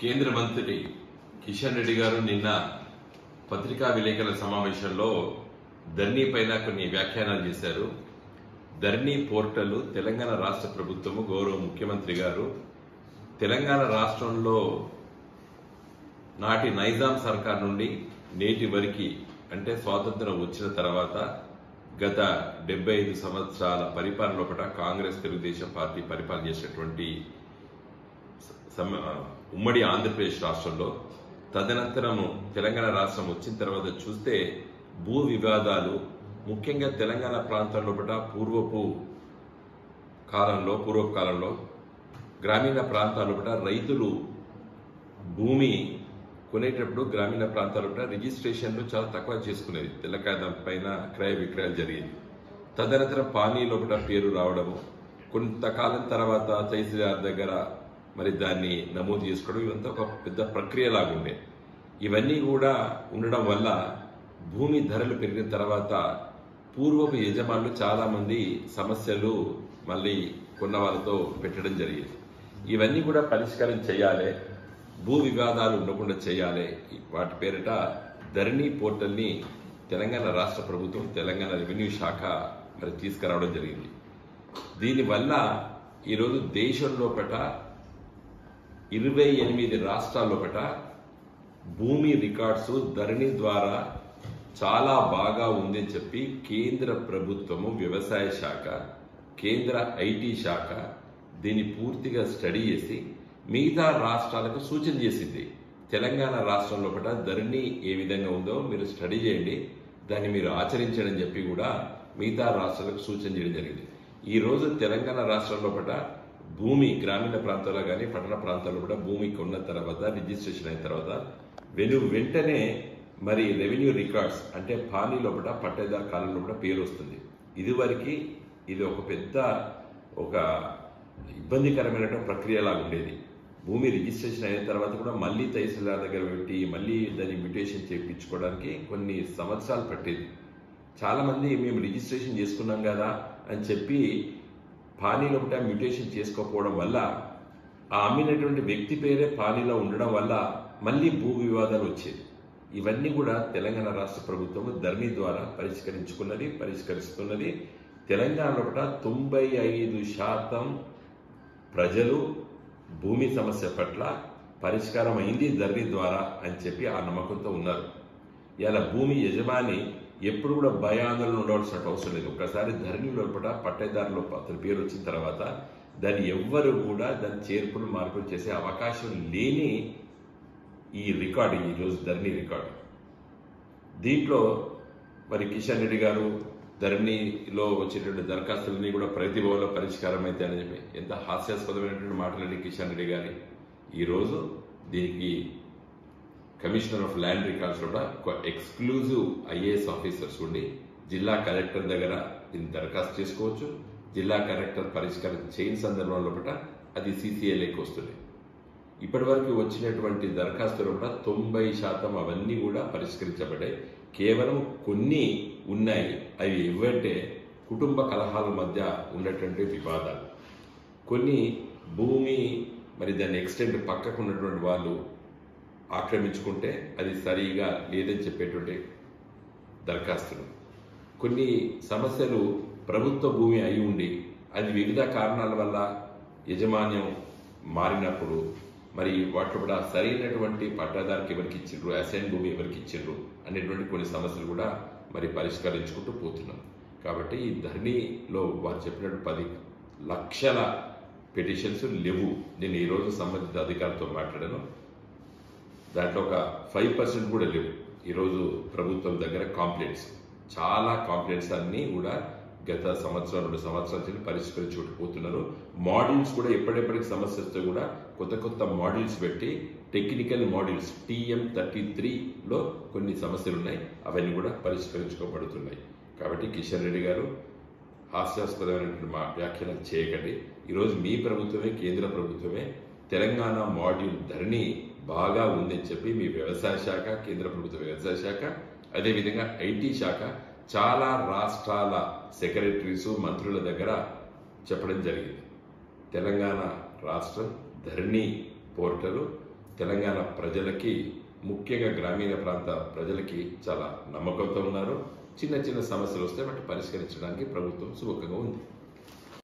కేంద్ర మంత్రి కిషన్ రెడ్డి గారు నిన్న పత్రికా విలేకరుల సమావేశంలో ధర్నీ పైన కొన్ని వ్యాఖ్యానాలు చేశారు. ధర్నీ పోర్టల్ తెలంగాణ రాష్ట్ర ప్రభుత్వము గౌరవ ముఖ్యమంత్రి గారు. తెలంగాణ రాష్ట్రంలో నాటి నైజాం సర్కార్ నుండి నేటి వరకు అంటే స్వాతంత్రం వచ్చిన తర్వాత గత డెబ్బై ఐదు సంవత్సరాల పరిపాలన లోపల కాంగ్రెస్ తెలుగుదేశం పార్టీ పరిపాలన చేసినటువంటి సమ- ఉమ్మడి ఆంధ్రప్రదేశ్ రాష్ట్రంలో తదనంతరము తెలంగాణ రాష్ట్రం వచ్చిన తర్వాత చూస్తే భూ వివాదాలు ముఖ్యంగా తెలంగాణ ప్రాంతాల్లో పట పూర్వపు కాలంలో పూర్వపు కాలంలో గ్రామీణ ప్రాంతాల లోపల రైతులు భూమి కొనేటప్పుడు గ్రామీణ ప్రాంతాల్లో కూడా రిజిస్ట్రేషన్లు చాలా తక్కువ చేసుకునేది. తెల్లకాయ పైన క్రయ విక్రయాలు జరిగేది తదనంతరం పానీ లోపల పేరు రావడము కొంతకాలం తర్వాత తహసీల్దార్ దగ్గర మరి దాన్ని నమోదు చేసుకోవడం ఇవంతా ఒక పెద్ద ప్రక్రియలాగా ఉండే. ఇవన్నీ కూడా ఉండడం వల్ల భూమి ధరలు పెరిగిన తర్వాత పూర్వపు యజమానులు చాలామంది సమస్యలు మళ్ళీ కొన్న వాళ్ళతో పెట్టడం జరిగింది. ఇవన్నీ కూడా పరిష్కారం చేయాలి భూ వివాదాలు ఉండకుండా చేయాలి. వాటి పేరిట ధరణి పోర్టల్ని తెలంగాణ రాష్ట్ర ప్రభుత్వం తెలంగాణ రెవెన్యూ శాఖ మరి తీసుకురావడం జరిగింది. దీనివల్ల ఈరోజు దేశం లోపట ఇరవై ఎనిమిది రాష్ట్రాల్లో లోపట భూమి రికార్డ్స్ ధరణి ద్వారా చాలా బాగా ఉందని చెప్పి కేంద్ర ప్రభుత్వము వ్యవసాయ శాఖ కేంద్ర ఐటీ శాఖ దీన్ని పూర్తిగా స్టడీ చేసి మిగతా రాష్ట్రాలకు సూచన చేసింది. తెలంగాణ రాష్ట్రంలో లోపల ధరణి ఏ విధంగా ఉందో మీరు స్టడీ చేయండి. దాన్ని మీరు ఆచరించండి అని చెప్పి కూడా మిగతా రాష్ట్రాలకు సూచన చేయడం జరిగింది. ఈరోజు తెలంగాణ రాష్ట్రంలో పట భూమి గ్రామీణ ప్రాంతాల్లో కానీ పట్టణ ప్రాంతాల్లో కూడా భూమి కొన్న తర్వాత రిజిస్ట్రేషన్ అయిన తర్వాత వెను వెంటనే మరి రెవెన్యూ రికార్డ్స్ అంటే పానీ లోపల పట్టేదారు కాలంలో కూడా పేరు వస్తుంది. ఇదివరకు ఇది ఒక పెద్ద ఒక ఇబ్బందికరమైన ప్రక్రియలాగా ఉండేది. భూమి రిజిస్ట్రేషన్ అయిన తర్వాత కూడా మళ్ళీ తహసీల్దార్ దగ్గర పెట్టి మళ్ళీ దాన్ని మ్యూటేషన్ చేయించుకోవడానికి కొన్ని సంవత్సరాలు పట్టేది. చాలామంది మేము రిజిస్ట్రేషన్ చేసుకున్నాం కదా అని చెప్పి పానీలో ఒకటే మ్యూటేషన్ చేసుకోకపోవడం వల్ల ఆ అమ్మినటువంటి వ్యక్తి పేరే పానీలో ఉండడం వల్ల మళ్ళీ భూ వివాదాలు వచ్చేది ఇవన్నీ కూడా తెలంగాణ రాష్ట్ర ప్రభుత్వం ధరణి ద్వారా పరిష్కరించుకున్నది పరిష్కరిస్తున్నది. తెలంగాణలో లోపల తొంభై ఐదు శాతం ప్రజలు భూమి సమస్య పట్ల పరిష్కారం అయింది ధరణి ద్వారా అని చెప్పి ఆ నమ్మకంతో ఉన్నారు. ఇలా భూమి యజమాని ఎప్పుడు కూడా భయాందోళన ఉండవలసిన అవసరం లేదు. ఒకసారి ధరణి లోపల పట్టేదారులో అతని పేరు వచ్చిన తర్వాత దాన్ని ఎవ్వరు కూడా దాని చేర్పులు మార్పులు చేసే అవకాశం లేని ఈ రికార్డు ఈరోజు ధరణి రికార్డు. దీంట్లో మరి కిషన్ రెడ్డి గారు ధరణిలో వచ్చేటువంటి దరఖాస్తులన్నీ కూడా ప్రతిభవలో పరిష్కారం అయితే అని చెప్పి ఎంత హాస్యాస్పదమైనటువంటి మాటలండి కిషన్ రెడ్డి గారి. ఈరోజు దీనికి కమిషనర్ ఆఫ్ ల్యాండ్ రికార్డ్స్ కూడా ఒక ఎక్స్క్లూజివ్ ఐఏఎస్ ఆఫీసర్స్ ఉండి జిల్లా కలెక్టర్ దగ్గర దీన్ని దరఖాస్తు చేసుకోవచ్చు. జిల్లా కలెక్టర్ పరిష్కారం చేయని సందర్భంలో కూడా అది సీసీఎల్ఏకి వస్తుంది. ఇప్పటి వరకు వచ్చినటువంటి దరఖాస్తులు కూడా తొంభై శాతం అవన్నీ కూడా పరిష్కరించబడ్డాయి. కేవలం కొన్ని ఉన్నాయి. అవి ఏవంటే కుటుంబ కలహాల మధ్య ఉన్నటువంటి వివాదాలు. కొన్ని భూమి మరి దాన్ని ఎక్స్టెండ్ పక్కకు ఉన్నటువంటి వాళ్ళు ఆక్రమించుకుంటే అది సరిగా లేదని చెప్పేటువంటి దరఖాస్తులు. కొన్ని సమస్యలు ప్రభుత్వ భూమి అయి ఉండి అది వివిధ కారణాల వల్ల యజమాన్యం మారినప్పుడు మరి వాటిలో కూడా సరైనటువంటి పట్టాదారికి ఎవరికి ఇచ్చిండ్రు అసైన్ భూమి ఎవరికి ఇచ్చిండ్రు అనేటువంటి కొన్ని సమస్యలు కూడా మరి పరిష్కరించుకుంటూ పోతున్నాం. కాబట్టి ఈ ధరణిలో వారు చెప్పినట్టు పది లక్షల పిటిషన్స్ లేవు. నేను ఈరోజు సంబంధిత అధికారులతో మాట్లాడాను. దాంట్లో ఒక ఫైవ్ పర్సెంట్ కూడా లేవు. ఈరోజు ప్రభుత్వం దగ్గర కాంప్లైంట్స్ చాలా కాంప్లైంట్స్ అన్నీ కూడా గత సంవత్సరం రెండు సంవత్సరాల నుంచి పరిష్కరించుకుంటుపోతున్నారు మోడల్స్ కూడా ఎప్పటిప్పటికి సమస్య వస్తే కూడా కొత్త కొత్త మోడల్స్ పెట్టి టెక్నికల్ మోడల్స్ టీఎం థర్టీ త్రీలో కొన్ని సమస్యలు ఉన్నాయి. అవన్నీ కూడా పరిష్కరించుకోబడుతున్నాయి. కాబట్టి కిషన్ రెడ్డి గారు హాస్యాస్పదమైనటువంటి మా వ్యాఖ్యలు చేయకండి. ఈరోజు మీ ప్రభుత్వమే కేంద్ర ప్రభుత్వమే తెలంగాణ మాడ్యూల్ ధరణి బాగా ఉందని చెప్పి మీ వ్యవసాయ శాఖ కేంద్ర ప్రభుత్వ వ్యవసాయ శాఖ అదేవిధంగా ఐటీ శాఖ చాలా రాష్ట్రాల సెక్రటరీస్ మంత్రుల దగ్గర చెప్పడం జరిగింది. తెలంగాణ రాష్ట్రం ధరణి పోర్టల్ తెలంగాణ ప్రజలకి ముఖ్యంగా గ్రామీణ ప్రాంత ప్రజలకి చాలా నమ్మకంతో ఉన్నారు. చిన్న చిన్న సమస్యలు వస్తే వాటిని పరిష్కరించడానికి ప్రభుత్వం సుముఖంగా ఉంది.